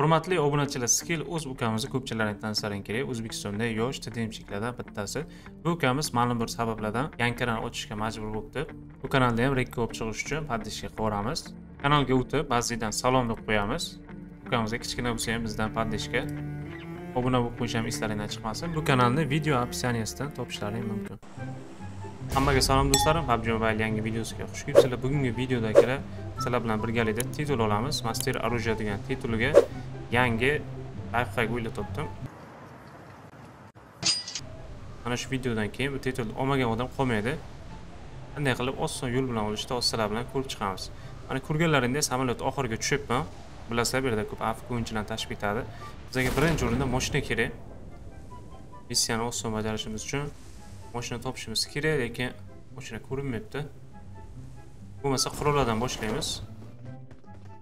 hurmatli obunachilar skill o'z ukamizni ko'pchilaring kerak. O'zbekistonda yosh tdmchiklardan bittasi. Bu ukamiz ma'lum bir sabablardan yangi kanal ochishga majbur bo'libdi. Bu kanalda ham rekka olib chiqish uchun поддержка qilaveramiz kanalga o'tib ba'zidan salom deb qo'yamiz. Ukamizga kichkina bo'lsa ham bizdan поддержка obuna bo'lib qo'yish ham eslaringdan chiqmasin. Bu kanalni video opisaniyasidan topishlaring mumkin. Hammaga salom do'stlarim. Pubg mobile yangi videosiga xush kelibsizlar. Bugungi videodagilar sizlar bilan birgalikda titul olamiz. Master оружия degan tituliga yangi lifehack o'ylab topdim. Mana shu videodan keyin bu titulni olmagan odam qolmaydi. Qanday qilib oson yo'l bilan olishni hozir bilan ko'rib chiqamiz. Mana ko'rganlaringdek samolyot oxiriga tushibman bilasizlar bu yerda ko'p afk o'yinchilarni tashib ketadi bizga birinchi o'rinda moshina kerak missiyani oson bajarishimiz uchun moshina topishimiz kerak lekin moshina ko'rinmayapti. Bo'lmasa qurollardan boshlaymiz.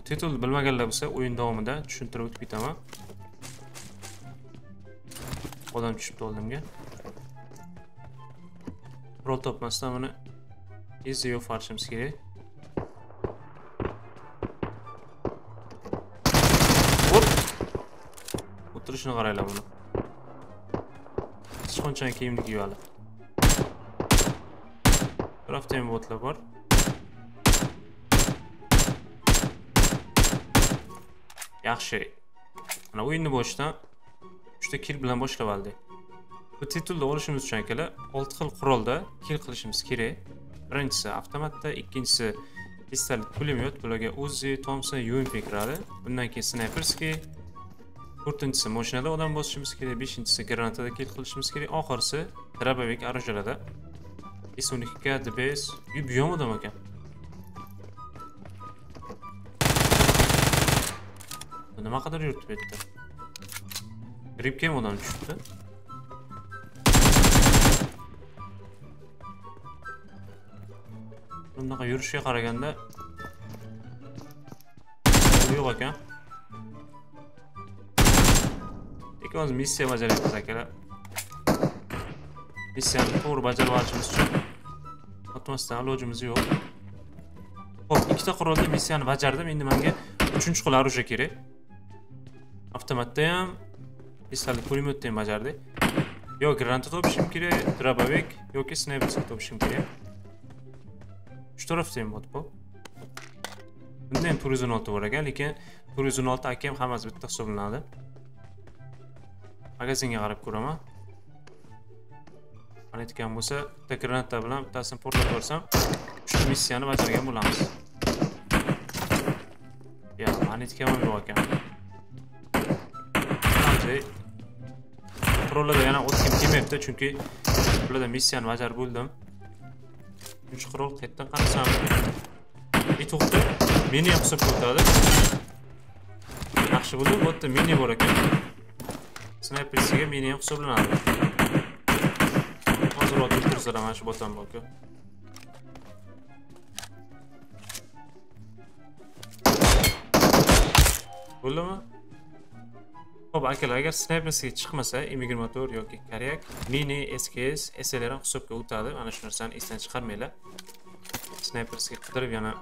Titul bilmaganlar bo'lsa o'yin davomida tushuntirib o'tib ketaman. Odam tushibdi oldimga. Qurol topmasdan buni tezda yo'q farishimiz kerak. O'tirishini qaranglar buni. Sichqonchani kiyimni kiyib hali bir ham bor. Yaxshi. Mana o'yinni boshidan uchta kill bilan boshlab oldik bu titulni olishimiz uchun akalar olti xil qurolda kill qilishimiz kerak. Birinchisi avtomatda ikkinchisi pistolet pulemyot. Bularga uzi tomson ump kiradi bundan keyin snayperskiy to'rtinchisi mashinada odam bosishimiz kerak beshinchisi granatada kill qilishimiz kerak oxirisi drabovik оружияlarda s o'n ikki k dbs bu ham odam ekan. Nima qadar yuribdi bu yerda gripga ham odam tushibdi bunaqa yurishiga qaraganda yo'q ekan lekin hozir missiya bajaryapmiz akalar missiyani to'g'ri bajarib olishimiz uchun otmasdan ilojimiz yo'q ho'p ikkita qurolda missiyani bajardim endi menga uchinchi qil оружие kerak avtomatda ham pistolet pulemyotda ham bajardik yo granata topishim kerak дробовик yoki snayperska topishim kerak shu tarafda ham bot bunda ham to'rt yuz o'n olti bor ekan lekin to'rt yuz o'n olti akam hammasi bitta hisoblanadi magazinga qarab ko'raman aytgan bo'lsa bitta granata bilan bittasini portlatib yuborsam shu missiyani bajargan bo'lamiz yo magnetika ham yo'q ekan qurollarda yana o'tgim kelmayapti chunki bularda missiyani bajarib bo'ldim uch qurol qayerdan qarasam и to'xta meni ham hisobga o'tadi yaxshi bo'ldi bu yerda mini bor ekan snaypersiga meni ham hisoblanadi hozir otib mana shu botam boka bo'ldimi ho'p akalar agar snaypersiga chiqmasa m yigirma to'rt yoki Karyak, mini sks slr ham hisobga o'tadi. Mana shu narsani esdan chiqarmanglar. Snaypersiga qidirib yana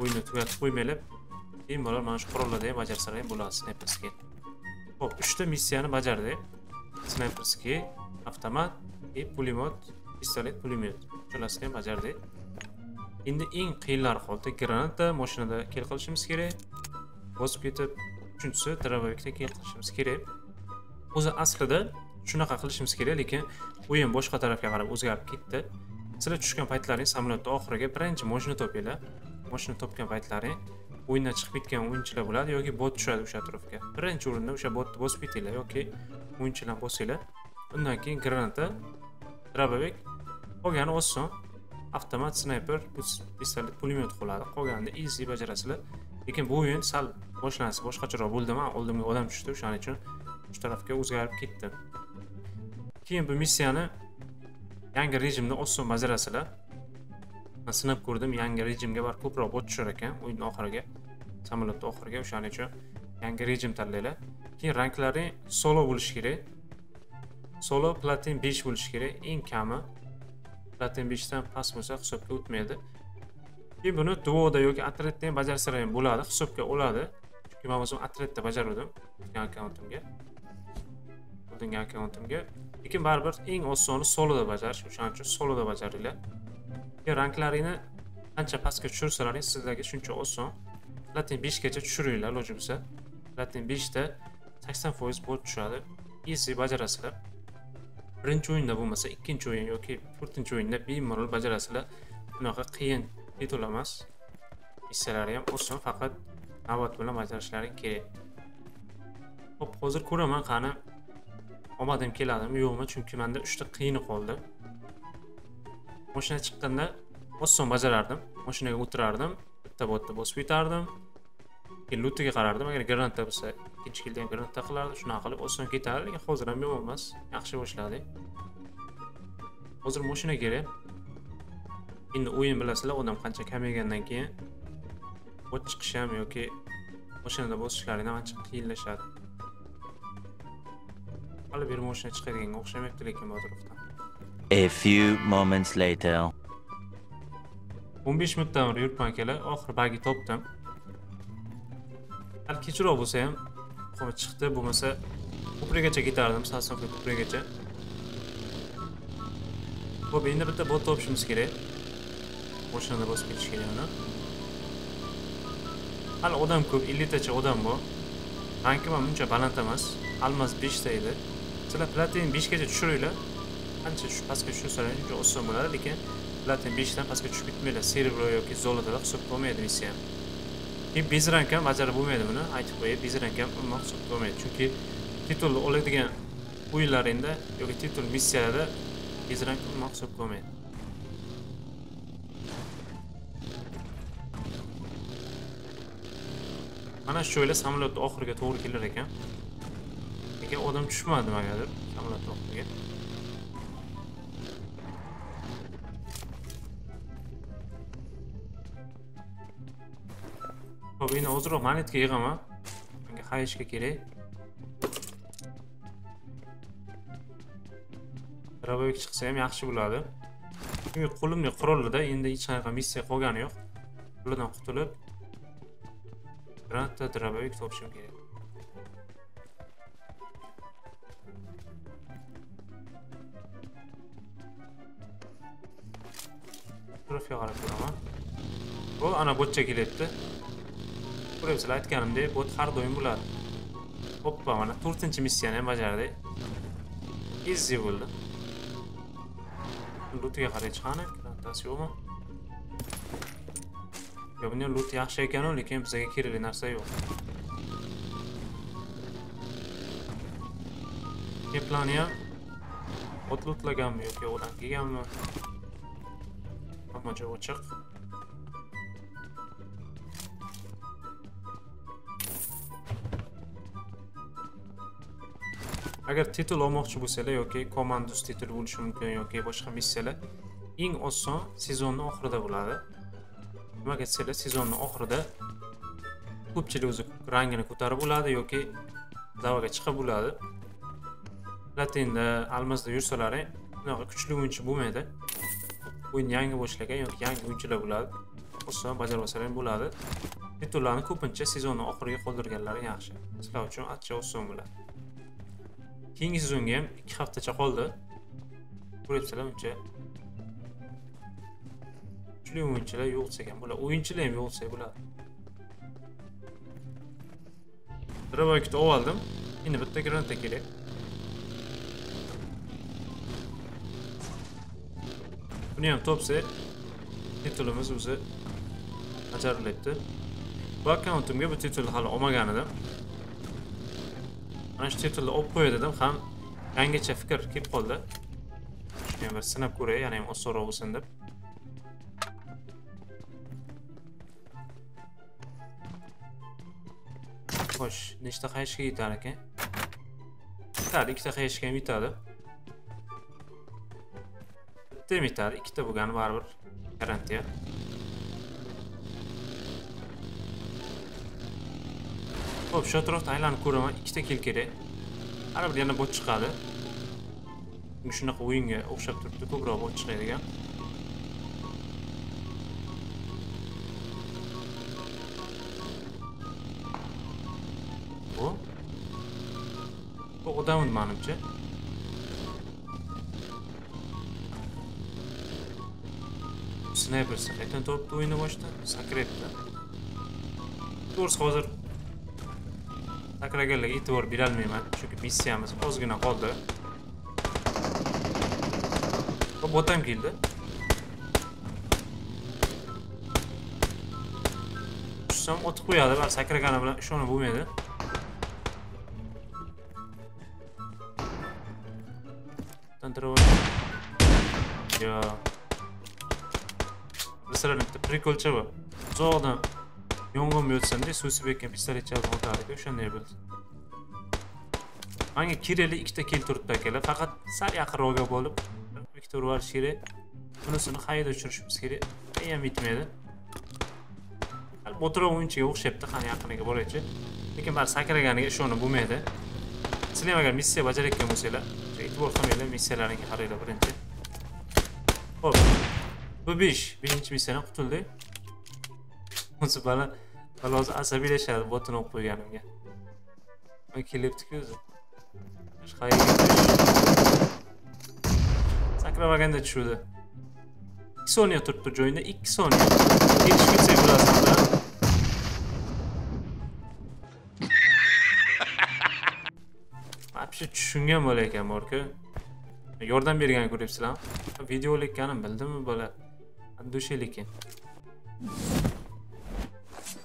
o'yinni tugatib qo'ymanglar. Bemalol mana shu qurollarda ham bajarsalar ham bo'ladi Xo'p, ho'p uchta missiyani bajardik snayperskiy avtomat e и pulemyot pistolet pulemyot uchalasini ham bajardik endi eng qiyinlari qoldi granata mashinada kel qilishimiz kerak. Bosib ketib uchinchisi dробовикda keltirishimiz qilishimiz kerak. O'zi aslida shunaqa qilishimiz kerak lekin o'yin boshqa tarafga qarab o'zgarib ketdi. Sizlar tushgan paytlaring samolyotni oxiriga birinchi mashina topinglar. Mashina topgan paytlaring o'yindan chiqib ketgan o'yinchilar bo'ladi yoki bot tushadi o'sha atrofga. Birinchi o'rinda o'sha botni bosib ketinglar yoki o'yinchilarni bosinglar. Undan keyin granata дробовик qolgani oson. Avtomat snayper pistolet pulemyot qoladi. Qolganini easy bajarasizlar. Lekin bu o'yin sal boshlanasi boshqacharoq bo'ldimi oldimga odam tushdi o'shaning uchun shu tarafga o'zgarib ketdi. Keyin bu missiyani yangi rejimda oson bajarasizlar sinab ko'rdim. Yangi rejimga bar ko'proq bot tushar ekan. O'yinni oxiriga samolyotni oxiriga o'shaning uchun yangi rejim tanlanglar keyin ranklaring solo bo'lishi kerak. Solo platin 5 bo'lishi kerak. Eng kami platin 5 dan past bo'lsa hisobga o'tmaydi. Keyin buni duoda yoki atretda ham bajarsalar ham bo'ladi hisobga oladi. Chunki man o'zim atretda bajaruvdim o'tgan akkauntimga. Oldingi akkauntimga. Lekin baribir eng osoni soloda bajarish o'shaning uchun soloda bajaringlar. Ranklaringni qancha pastga tushirsalaring sizlarga shuncha oson. Latin beshgacha tushiringlar iloji bo'lsa. Latin beshda sakson foiz bo'lib tushadi. Easy bajarasizlar. Birinchi o'yinda bo'lmasa ikkinchi o'yin yoki to'rtinchi o'yinda bemalol bajarasizlar. Bunaqa qiyin titul emas hissalari ham oson faqat navbat bilan bajarishlaring kerak. Ho'p hozir ko'raman qani omadim keladimi yo'qmi? Chunki manda uchta qiyini qoldi. Mashina chiqqanda oson bajarardim mashinaga o'tirardim bitta botni bosib yutardim. Keyin lutiga qarardim agar granata bo'lsa ikkinchi kilda ham granata qilardi shunaqa qilib oson ketardi lekin hozir ham yomon emas yaxshi boshladik. Hozir mashina kerak. Endi o'yin bilasizlar odam qancha kamaygandan keyin bot chiqish ham yoki mashinada bosishlaringdan ancha qiyinlashadi. Hali bir mashina chiqadiganga o'xshamayapti lekin bu atrofdan A few moments later. 15 minutdan beri yuribman akalar oxiri bagi topdim. Hali kechroq bo'lsa ham muhimi chiqdi bo'lmasa ko'prikgacha ketardim sasonka ko'prikgacha ho'p endi bitta bot topishimiz kerak mashinada bosib ketish kerak uni hali odam ko'p elliktacha odam bor. Rankim ham uncha baland emas. Almas beshta edi. Sizlar platin beshgacha tushiringlar qancha pastga tushirsalar uncha oson bo'ladi lekin platin beshdan pastga tushib ketmanglar server yoki zolotada hisobga olmaydi missiya ham. Bez rank ham bajarib bo'lmaydi buni. Aytib qo'yay bezrank ham umuman hisobga olmaydi chunki titulni oladigan o'yinlaringda yoki titul missiyalarda bezrank umuman hisobga olmaydi mana shu joylar samolyotni oxiriga to'g'ri kelar ekan. Lekin odam tushmadi nimagadir samolyotni oxiriga. Hop, endi ozroq monetka yig'aman. Menga hayishga kerak. Dробовик chiqsa ham yaxshi bo'ladi. Chunki qo'limda qurolida endi hech qanaqa missiya qolgani yo'q. Ulardan qutulib granata dробовик topishim kerak atrofga qarab turaman bu ana botcha kelyapti ko'ryapsizlar aytganimdek bot har doim bo'ladi hoppa mana to'rtinchi missiyani ham bajardik easy bo'ldi lutiga qaraychi qani granatasi yo'qmi yo buni yaxshi ekanu lekin bizga kerakli narsa yo'q keyin plani ham ot lutlaganmi yoki odam kelganmi hamma joy ochiq agar titul olmoqchi bo'lsanglar yoki komandus titul bo'lishi mumkin yoki boshqa missiyalar eng oson sezonni oxirida bo'ladi nimaga desanglar sezonni oxirida ko'pchilik o'zi rangini ko'tarib bo'ladi yoki davaga chiqib bo'ladi. Latinda almazda yursalari bunaqa kuchli o'yinchi bo'lmaydi. O'yin yangi boshlagan yoki yangi o'yinchilar bo'ladi. Oson bajarib ham bo'ladi. Titullarni ko'pincha sezonni oxiriga qoldirganlari yaxshi. Sizlar uchun ancha oson bo'ladi. Keyingi sezonga ham ikki haftacha qoldi. Ko'ryapsizlar uncha. Kuchli o'yinchilar yo'q desak ham bo'ladi. O'yinchilar ham yo'q desak bo'ladi. Dробовикni olib oldim. Endi bitta granata kerak. Buni ham topsak titulimiz o'zi bajarilyapti bu akkauntimga bu titulni hali olmagan edim. Mana shu titulni olib qo'ya dedim. Ham yangicha fikr kelib qoldi. Shuni bir sinab ko'ray yana ham osonroq bo'lsin deb. Xo'sh nechta qayishga yetar ekan? Yetadi ikkita qayishga ham yetadi. Bitta ham yetadi ikkita bo'lgani baribir garantiya. Ho'p shu atrofda aylanib ko'raman ikkita kel kerak. Har bir yana bot chiqadi. Shunaqa o'yinga o'xshab turibdi ko'proq bot chiqadigan Bu odam manimcha. Sniper qayerdan topdi o'yinni boshida? Sakretda. To'g'risi hozir sakraganlarga e'tibor berolmayman, chunki missiyamiz ozgina qoldi. Bu botam keldi. Tushsam otib qo'yadi, bar sakragani bilan ishonib bo'lmaydi. Masalan, bitta prikolcha bor. Uzoqdan yong'in yo'tsanda suv sepayotgan pistolet chalib o'tardi o'shanday bo'ldi. Menga kireli ikkita keltiribdi akalar, faqat sal yaqinroqga bo'lib Viktor urish kerak. Bunisini qayerda uchirishimiz kerak? Ham bitmaydi. O'tirib o'yinchiga o'xshayapti qani yaqiniga boraychi. Lekin bari sakraganiga ishonib bo'lmaydi. Sizlar ham agar missiya bajarayotgan bo'lsanglar, e'tibor qilmanglar, missiyalaringga qaranglar birinchi. Bu 5, 5 missiyadan qutuldik. O'zi bala bala hozir asabiylashadi botini o'qib qo'yganimga. Men kelyapti-ku o'zi. Qayerga sakramaganda tushuvdi. 2 soniya turibdi joyinda, 2 soniya. Ketishib ketsak bilasizlar. Вообще tushungan bola ekan borku. Yordam berganini ko'ryapsizlarmi? Video olayotganim bildimmi bola? Dusha.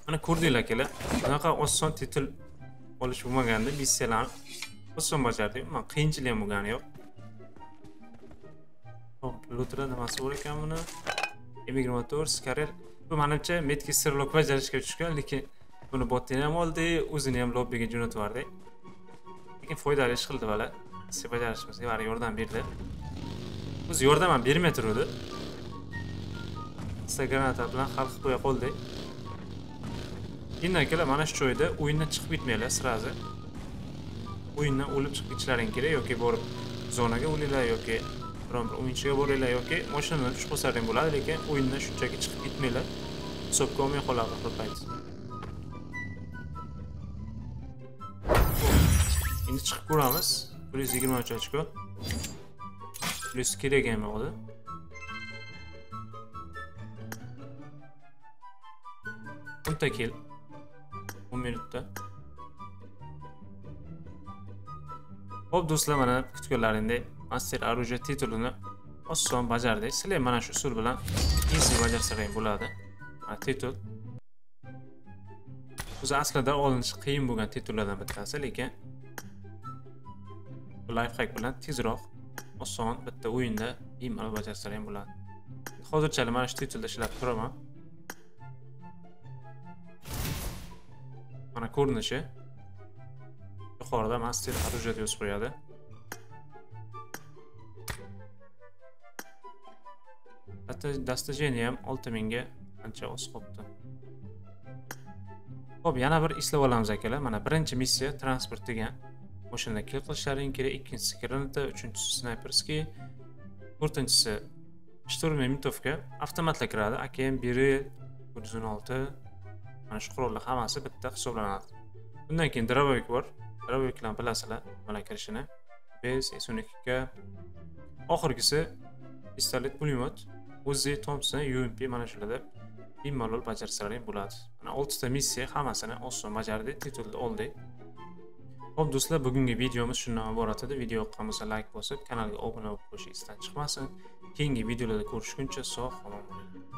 Mana ko'rdinglar akalar. Bunaqa oson titul olish bo'lmaganda missiyalarni oson bajardik. Man qiyinchilik ham bo'lgani yo'q. Hop, lutra nimasi bor ekan buni? M24 Skarel. Bu menimcha metki sirlok bajarishga tushgan, lekin buni botini ham oldi, o'zini ham lobbiga jo'natib yubordi. Lekin foydali ish qildi bola. Siz bajarishimizga bari yordam berdi. O'zi yordam ham bermay turdi. Bitta granata bilan hal qilib qo'ya qoldik keyin mana shu joyda o'yindan chiqib ketmanglar сразу o'yindan o'lib chiqib ketishlaring kerak yoki borib zonaga o'linglar yoki biron bir o'yinchiga boringlar yoki mashinadan tushib qolsalaring bo'ladi lekin o'yindan shunchaki chiqib ketmanglar. Hisobga olmay qoladi bir payt endi chiqib ko'ramiz. Bir yuz yigirma uch ochko. Plyus kerak ham yo'qdi o'nta kel 10 minutda ho'p do'stlar mana kutganlaringdek master оружие titulini oson bajardik sizlar mana shu usul bilan easy bajarsalar bo'ladi mana titul. O'zi aslida olinishi qiyin bo'lgan titullardan bittasi lekin bu lifehack bilan tezroq oson bitta o'yinda bemalol bajarsalar ham bo'ladi hozirchalik mana shu titulda ishlab turaman mana ko'rinishi. Yuqorida master оружие yozib qo'yadi. Достижение ham olti mingga ancha oz qolibdi ho'p yana bir eslab olamiz akalar. Mana birinchi missiya transport degan. O'shanda kill qilishlaring kerak ikkinchisi granata uchinchisi snayperskiy to'rtinchisi shturm mitovka avtomatlar kiradi. Akm biri bir yuz o'n olti. Mana shu qurollar hammasi bitta hisoblanadi. Undan keyin dробовик bor. Dробовикlarni bilasizlar mana kirishini. Bez s o'n ikki oxirgisi pistolet pulemyot uzi thompson ump mana shularda bemalol bajarsalaring bo'ladi. Mana oltita missiya hammasini oson bajardik titulni oldik ho'p do'stlar bugungi videomiz shundan iborat edi. Video yoqqan bo'lsa layk bosib kanalga obuna bo'lib qo'yish esdan chiqmasin. Keyingi videolarda ko'rishguncha sog' omon bo'ling.